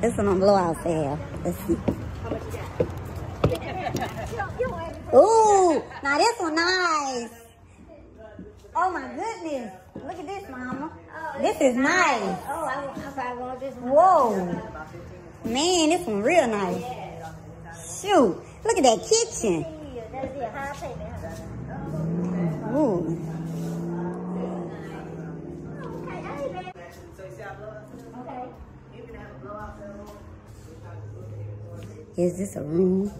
This one on blowout sale. Let's see. Ooh, now this one nice. Oh my goodness. Look at this, mama. This is nice. Oh, I, want this one. Whoa. Man, this one real nice. Shoot. Look at that kitchen. Ooh. Okay. Is this a room?